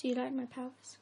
Do you like my powers?